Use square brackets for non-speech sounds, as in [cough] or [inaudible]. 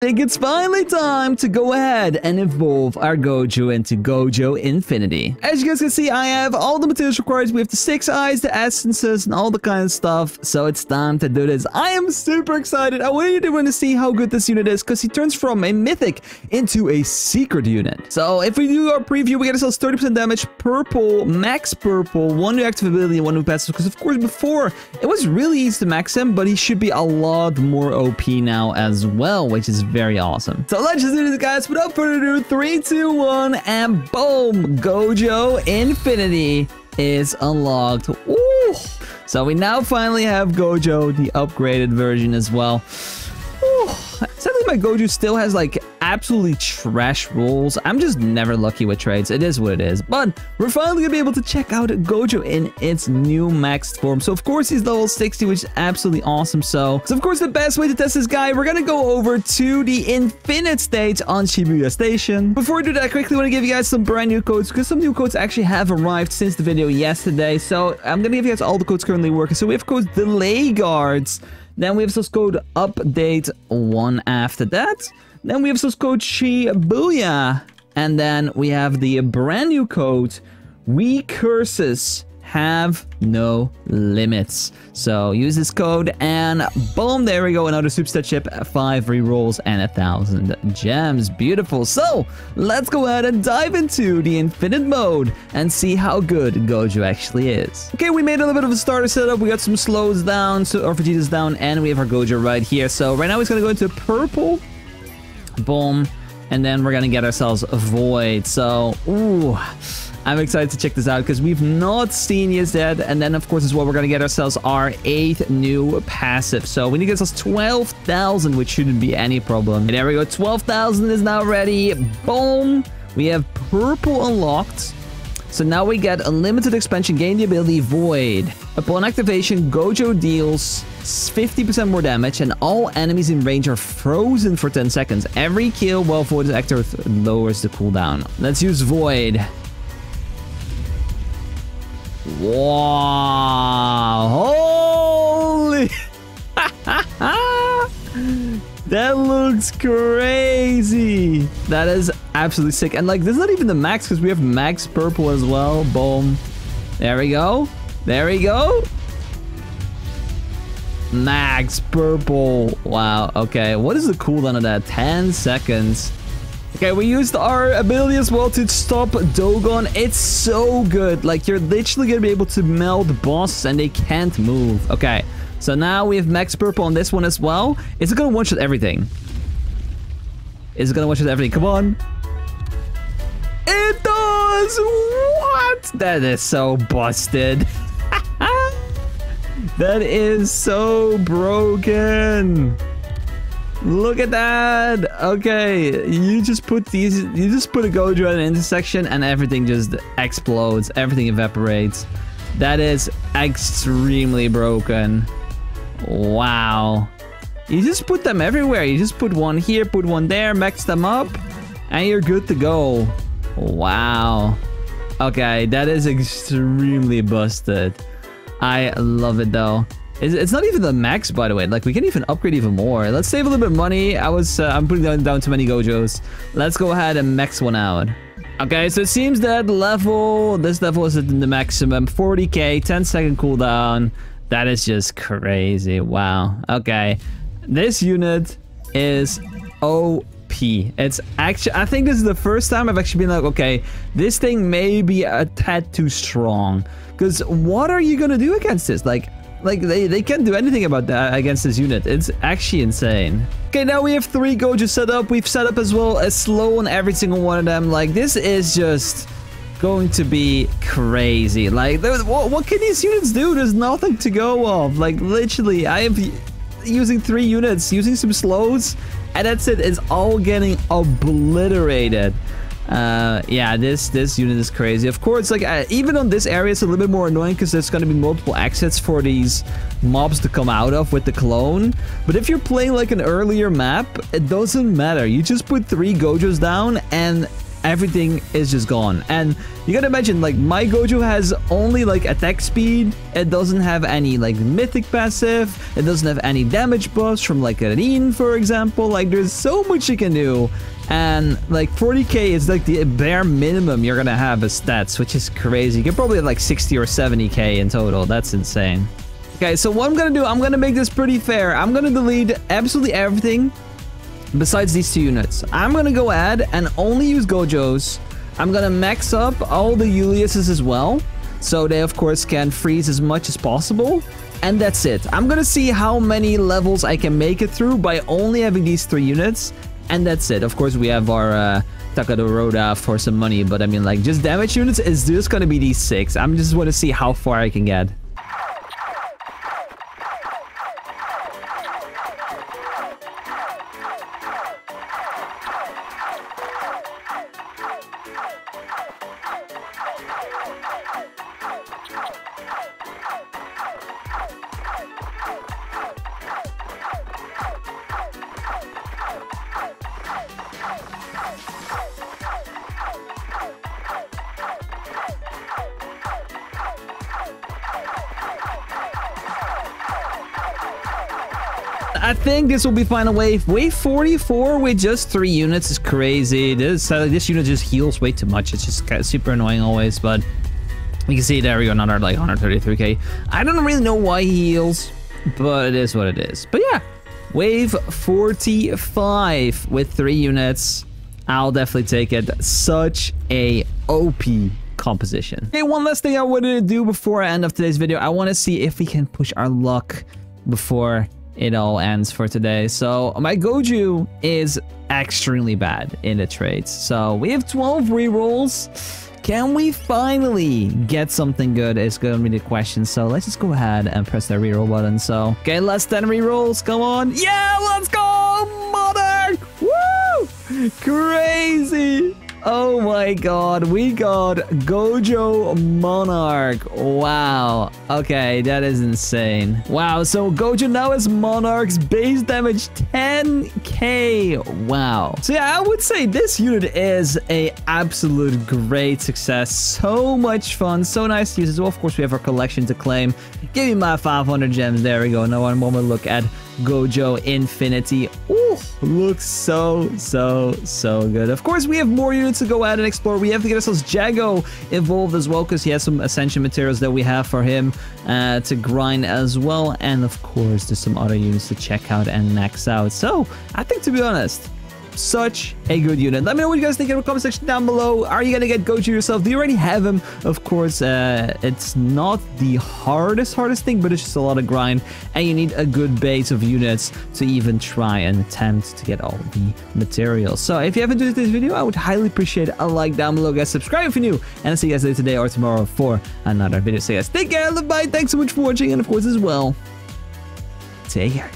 think it's finally time to go ahead and evolve our Gojo into Gojo Infinity. As you guys can see, I have all the materials required. We have the six eyes, the essences, and all the kind of stuff. So it's time to do this. I am super excited. I really want to see how good this unit is because he turns from a mythic into a secret unit. So if we do our preview, we get ourselves 30% damage, purple, max purple, one new activability, and one new passive. Because of course before, it was really easy to max him, but he should be a lot more OP now as well, which is very awesome. So let's just do this, guys. Without further ado, three, two, one, and boom! Gojo Infinity is unlocked. Ooh. So we now finally have Gojo, the upgraded version as well. Ooh. Sadly, my Gojo still has like absolutely trash rolls. I'm just never lucky with trades. It is what it is. But we're finally gonna be able to check out Gojo in its new maxed form. So of course he's level 60, which is absolutely awesome. So, so of course the best way to test this guy, we're gonna go over to the infinite stage on Shibuya Station. Before we do that, I quickly want to give you guys some brand new codes because some new codes actually have arrived since the video yesterday. So I'm gonna give you guys all the codes currently working. So we have code delay guards. Then we have source code update one after that. Then we have source code Shibuya. And then we have the brand new code We Curses have no limits. So use this code and boom, there we go. Another superstar chip, five rerolls and a thousand gems. Beautiful. So let's go ahead and dive into the infinite mode and see how good Gojo actually is. Okay, we made a little bit of a starter setup. We got some slows down, so or Vegeta's down, and we have our Gojo right here. So right now he's gonna go into purple. Boom. And then we're gonna get ourselves a void. So, ooh. I'm excited to check this out because we've not seen yet that. And then, of course, as well, we're going to get ourselves our eighth new passive. So we need to get ourselves 12,000, which shouldn't be any problem. And there we go. 12,000 is now ready. Boom. We have purple unlocked. So now we get unlimited expansion, gain the ability Void. Upon activation, Gojo deals 50% more damage and all enemies in range are frozen for 10 seconds. Every kill while Void is active lowers the cooldown. Let's use Void. Wow. Holy. [laughs] that looks crazy. That is absolutely sick. And like, this is not even the max because we have max purple as well. Boom. There we go. There we go. Max purple. Wow. Okay. What is the cooldown of that? 10 seconds. Okay, we used our ability as well to stop Dagon. It's so good. Like, you're literally going to be able to melt bosses and they can't move. Okay, so now we have Max Purple on this one as well. Is it going to one-shot everything? Is it going to one-shot everything? Come on. What? That is so busted. [laughs] that is so broken. Look at that. Okay, you just put these, you just put a Gojo at an intersection and everything just explodes. Everything evaporates. That is extremely broken. Wow. You just put them everywhere. You just put one here, put one there, max them up, and you're good to go. Wow. Okay, that is extremely busted. I love it though. It's not even the max, by the way. Like, we can even upgrade even more. Let's save a little bit of money. I was, uh, I'm putting down, down too many Gojos. Let's go ahead and max one out. Okay, so it seems that level, this level is at the maximum. 40k, 10 second cooldown. That is just crazy. Wow. Okay. This unit is OP. It's actually, I think this is the first time I've actually been like, okay, this thing may be a tad too strong. Because what are you going to do against this? Like, like, they, they can't do anything about that against this unit. It's actually insane. Okay, now we have three Gojo set up. We've set up as well a slow on every single one of them. Like, this is just going to be crazy. Like, what, what can these units do? There's nothing to go off. Like, literally, I am using three units, using some slows, and that's it. It's all getting obliterated. Uh, yeah, this this unit is crazy. Of course, like uh, even on this area, it's a little bit more annoying because there's going to be multiple exits for these mobs to come out of with the clone. But if you're playing like an earlier map, it doesn't matter. You just put three Gojos down and everything is just gone. And you gotta imagine, like, my Gojo has only, like, attack speed. It doesn't have any, like, mythic passive. It doesn't have any damage buffs from, like, Rin, for example. Like, there's so much you can do. And, like, 40k is, like, the bare minimum you're gonna have as stats, which is crazy. You can probably have, like, 60 or 70k in total. That's insane. Okay, so what I'm gonna do, I'm gonna make this pretty fair. I'm gonna delete absolutely everything besides these two units. I'm gonna go ahead and only use Gojos. I'm gonna max up all the Juliuses as well. So they, of course, can freeze as much as possible. And that's it. I'm gonna see how many levels I can make it through by only having these three units. And that's it. Of course, we have our uh, Takadoroda for some money. But I mean, like, just damage units is just gonna be these six. I'm just want to see how far I can get. I think this will be final wave. Wave 44 with just three units is crazy. This uh, this unit just heals way too much. It's just super annoying always, but you can see there we go, another like 133k. I don't really know why he heals, but it is what it is. But yeah, wave 45 with three units. I'll definitely take it. Such a OP composition. Okay, one last thing I wanted to do before I end of today's video. I want to see if we can push our luck before it all ends for today. So my Goju is extremely bad in the trades. So we have 12 rerolls. Can we finally get something good is going to be the question. So let's just go ahead and press the reroll button. So, okay, less than rerolls. Come on. Yeah, let's go, Monarch. Woo! Crazy. Oh my god, we got Gojo Monarch. Wow. Okay, that is insane. Wow, so Gojo now has Monarch's base damage 10k. Wow. So yeah, I would say this unit is a absolute great success. So much fun, so nice to use as well. Of course, we have our collection to claim. Give me my 500 gems. There we go. Now one moment look at Gojo Infinity. Ooh, looks so, so, so good. Of course, we have more units to go out and explore. We have to get ourselves Jago evolved as well because he has some Ascension materials that we have for him uh, to grind as well. And of course, there's some other units to check out and max out. So, I think to be honest, such a good unit. Let me know what you guys think in the comment section down below. Are you gonna get Gojo yourself? Do you already have him? Of course, uh, it's not the hardest, hardest thing, but it's just a lot of grind, and you need a good base of units to even try and attempt to get all the materials. So if you haven't enjoyed this video, I would highly appreciate a like down below, guys. Subscribe if you're new, and I'll see you guys later today or tomorrow for another video. So guys, take care, love, bye, thanks so much for watching, and of course as well, take care,